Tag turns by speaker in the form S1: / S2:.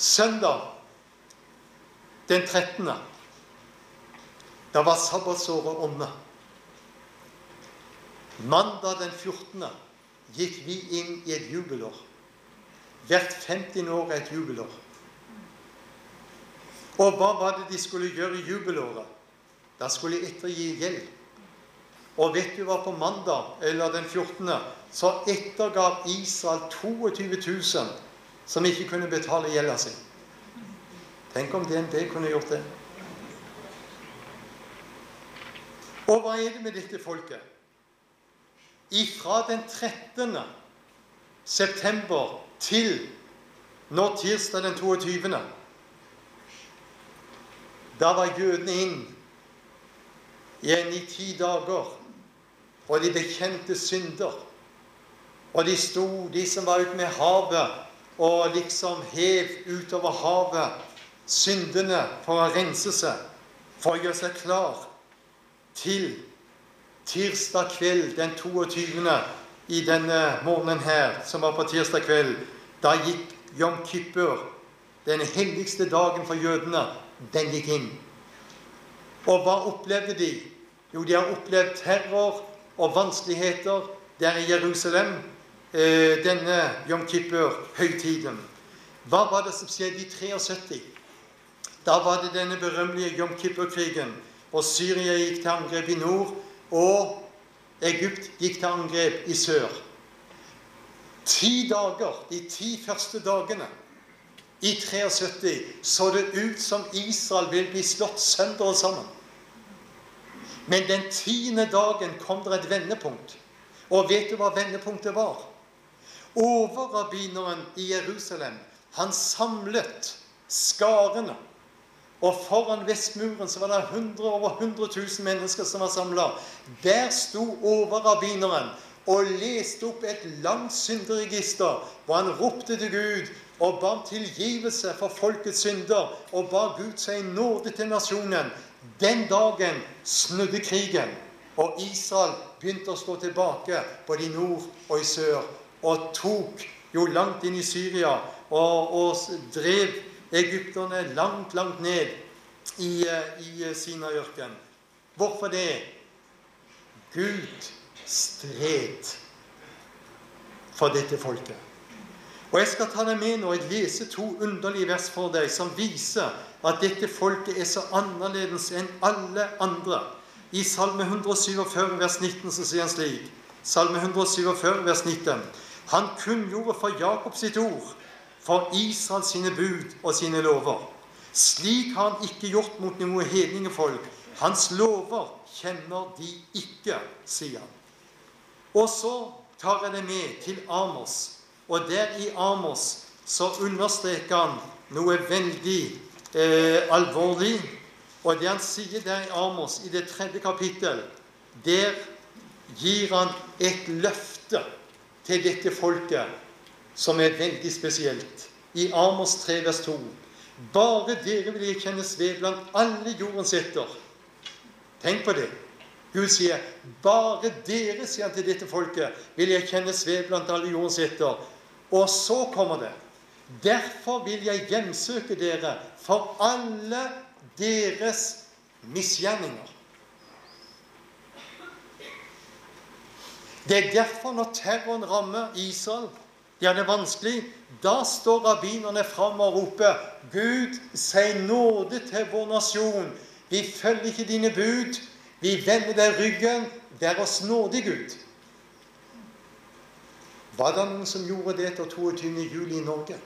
S1: Søndag den 13. Da var sabbatsåret omme. Mandag den 14. gikk vi inn i et jubelår. Hvert 50 år er et jubelår. Og hva var det de skulle gjøre i jubelåret? Da skulle de ettergi gjeld. Og vet du hva på mandag, eller den 14., så ettergav Israel 22 000 som ikke kunne betale gjelda si. Tenk om DNB kunne gjort det. Og hva er det med dette folket? Ifra den 13. september til nå tirsdag den 22. Da var jødene inn igjen i ti dager, og de bekjente synder. Og de sto, de som var ute med havet, og liksom hev utover havet syndene for å rense seg, for å gjøre seg klar til tirsdag kveld den 22. i denne morgenen her, som var på tirsdag kveld. Da gikk Jom Kippur, den helligste dagen for jødene, den gikk inn. Og hva opplevde de? Jo, de har opplevd terror og vanskeligheter der i Jerusalem denne Jom Kippur-høytiden. Hva var det som skjedde i 73? Da var det denne berømmelige Jom Kippur-krigen. Og Syria gikk til angrep i nord, og Egypt gikk til angrep i sør. Ti dager, de ti første dagene i 73, så det ut som Israel ville bli slått sønder og sammen. Men den tiende dagen kom det et vendepunkt. Og vet du hva vendepunktet var? Overrabbineren i Jerusalem, han samlet skarene og foran Vestmuren så var det 100, over 100 000 mennesker som var samla. Der sto overrabbineren og leste opp et langt synderegister, hvor han ropte til Gud og ba om tilgivelse for folkets synder, og ba Gud seg nåde til nasjonen. Den dagen snudde krigen, og Israel begynte å stå tilbake både i nord og i sør, og tok jo langt inn i Syria og, og drev egypterne langt, langt ned i, eh, i eh, Sinaiørkenen. Hvorfor det? Gud stred for dette folket. Og Jeg skal ta deg med nå og lese to underlige vers for deg som viser at dette folket er så annerledes enn alle andre. I Salme 147 vers 19 så sier han slik Salme 147 vers 19. Han kunngjorde for Jakob sitt ord for Israel sine bud og sine lover. Slik har han ikke gjort mot noe hedningefolk. Hans lover kjenner de ikke, sier han. Og så tar jeg det med til Amos. Og der i Amos så understreker han noe veldig eh, alvorlig. Og det han sier der i Amos, i det tredje kapittel, der gir han et løfte til dette folket som er veldig spesielt. I Amos 3, vers 2. Bare dere vil jeg kjennes ved blant alle jordens etter. Tenk på det. Gud sier, 'Bare dere', sier han til dette folket, 'vil jeg kjennes ved blant alle jordens etter'. Og så kommer det. 'Derfor vil jeg hjemsøke dere for alle deres misgjerninger'. Det er derfor når terroren rammer Israel har det vanskelig. Da står rabbinerne fram og roper Gud, si nåde til vår nasjon. Vi følger ikke dine bud. Vi vender deg ryggen. Vær oss nådig, Gud. Var det noen som gjorde det etter 22. juli i Norge?